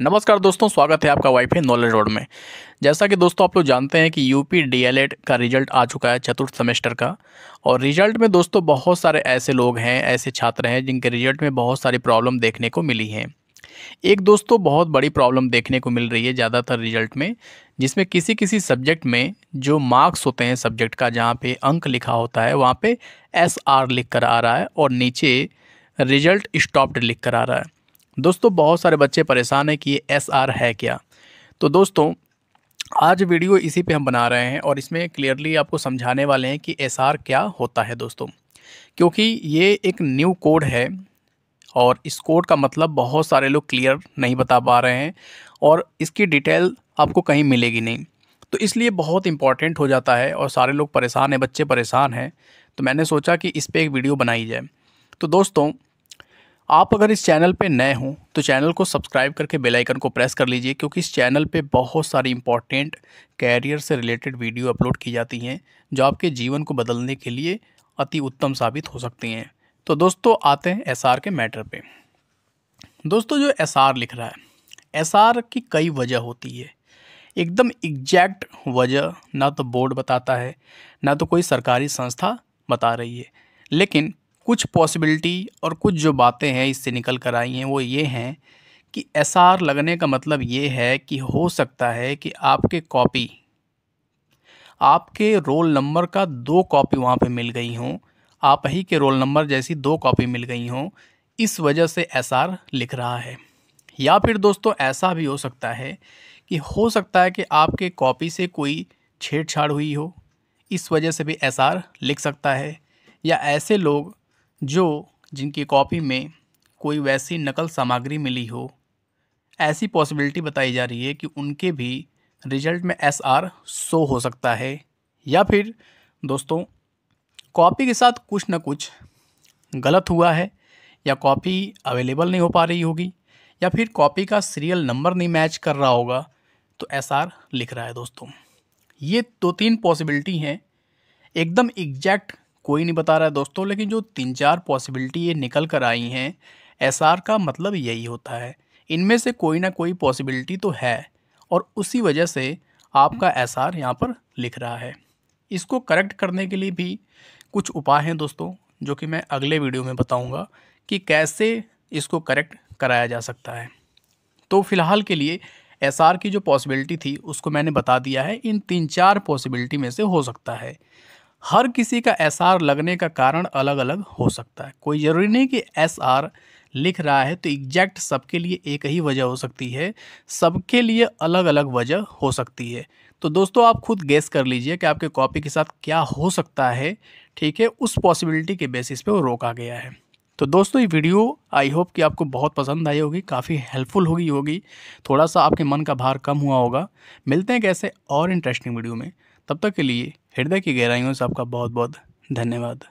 नमस्कार दोस्तों, स्वागत है आपका वाईफाई नॉलेज रोड में। जैसा कि दोस्तों आप लोग जानते हैं कि यूपी डीएलएड का रिज़ल्ट आ चुका है चतुर्थ सेमेस्टर का। और रिज़ल्ट में दोस्तों बहुत सारे ऐसे लोग हैं, ऐसे छात्र हैं, जिनके रिज़ल्ट में बहुत सारी प्रॉब्लम देखने को मिली हैं। एक दोस्तों बहुत बड़ी प्रॉब्लम देखने को मिल रही है ज़्यादातर रिज़ल्ट में, जिसमें किसी किसी सब्जेक्ट में जो मार्क्स होते हैं सब्जेक्ट का, जहाँ पे अंक लिखा होता है, वहाँ पे एस आर लिख कर आ रहा है और नीचे रिज़ल्ट स्टॉप्ड लिख कर आ रहा है। दोस्तों, बहुत सारे बच्चे परेशान हैं कि ये एस आर है क्या? तो दोस्तों, आज वीडियो इसी पे हम बना रहे हैं और इसमें क्लियरली आपको समझाने वाले हैं कि एस आर क्या होता है दोस्तों। क्योंकि ये एक न्यू कोड है और इस कोड का मतलब बहुत सारे लोग क्लियर नहीं बता पा रहे हैं और इसकी डिटेल आपको कहीं मिलेगी नहीं। तो इसलिए बहुत इंपॉर्टेंट हो जाता है और सारे लोग परेशान हैं, बच्चे परेशान हैं। तो मैंने सोचा कि इस पर एक वीडियो बनाई जाए। तो दोस्तों आप अगर इस चैनल पे नए हों तो चैनल को सब्सक्राइब करके बेल आइकन को प्रेस कर लीजिए, क्योंकि इस चैनल पे बहुत सारी इंपॉर्टेंट कैरियर से रिलेटेड वीडियो अपलोड की जाती हैं, जो आपके जीवन को बदलने के लिए अति उत्तम साबित हो सकती हैं। तो दोस्तों, आते हैं एसआर के मैटर पे। दोस्तों, जो एसआर लिख रहा है, एसआर की कई वजह होती है। एकदम एग्जैक्ट वजह ना तो बोर्ड बताता है, ना तो कोई सरकारी संस्था बता रही है। लेकिन कुछ पॉसिबिलिटी और कुछ जो बातें हैं इससे निकल कर आई हैं, वो ये हैं कि एसआर लगने का मतलब ये है कि हो सकता है कि आपके कॉपी, आपके रोल नंबर का दो कॉपी वहाँ पे मिल गई हों, आप ही के रोल नंबर जैसी दो कॉपी मिल गई हों, इस वजह से एसआर लिख रहा है। या फिर दोस्तों ऐसा भी हो सकता है कि हो सकता है कि आपके कॉपी से कोई छेड़छाड़ हुई हो, इस वजह से भी एसआर लिख सकता है, या ऐसे लोग जो जिनकी कॉपी में कोई वैसी नकल सामग्री मिली हो, ऐसी पॉसिबिलिटी बताई जा रही है कि उनके भी रिज़ल्ट में एस आर शो हो सकता है। या फिर, दोस्तों कॉपी के साथ कुछ ना कुछ गलत हुआ है, या कॉपी अवेलेबल नहीं हो पा रही होगी, या फिर कॉपी का सीरियल नंबर नहीं मैच कर रहा होगा तो एस आर लिख रहा है, दोस्तों। ये दो तीन पॉसिबिलिटी हैं। एकदम एग्जैक्ट कोई नहीं बता रहा है दोस्तों, लेकिन जो तीन चार पॉसिबिलिटी ये निकल कर आई हैं एसआर का मतलब यही होता है। इनमें से कोई ना कोई पॉसिबिलिटी तो है, और उसी वजह से आपका एस आर यहाँ पर लिख रहा है। इसको करेक्ट करने के लिए भी कुछ उपाय हैं दोस्तों, जो कि मैं अगले वीडियो में बताऊँगा कि कैसे इसको करेक्ट कराया जा सकता है। तो फ़िलहाल के लिए एसआर की जो पॉसिबिलिटी थी, उसको मैंने बता दिया है, इन तीन चार पॉसिबिलिटी में से हो सकता है। हर किसी का एस आर लगने का कारण अलग अलग हो सकता है। कोई ज़रूरी नहीं कि एस आर लिख रहा है तो एग्जैक्ट सबके लिए एक ही वजह हो सकती है। सबके लिए अलग अलग वजह हो सकती है। तो दोस्तों, आप खुद गेस कर लीजिए कि आपके कॉपी के साथ क्या हो सकता है। ठीक है? उस पॉसिबिलिटी के बेसिस पे वो रोका गया है। तो दोस्तों, ये वीडियो आई होप कि आपको बहुत पसंद आई होगी, काफ़ी हेल्पफुल होगी होगी। थोड़ा सा आपके मन का भार कम हुआ होगा। मिलते हैं कैसे और इंटरेस्टिंग वीडियो में। तब तक के लिए हृदय की गहराइयों से आपका बहुत बहुत धन्यवाद।